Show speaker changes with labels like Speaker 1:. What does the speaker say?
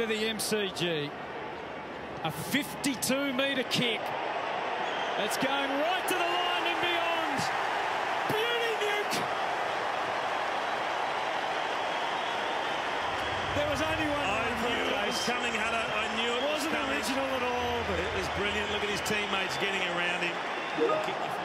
Speaker 1: end the MCG. A 52-metre kick. It's going right to the line and beyond. Beauty Nuke. There was only one
Speaker 2: I knew it was coming, Hannah. I knew it
Speaker 1: It wasn't
Speaker 2: was
Speaker 1: original at all, but
Speaker 2: It was brilliant. Look at his teammates getting around him.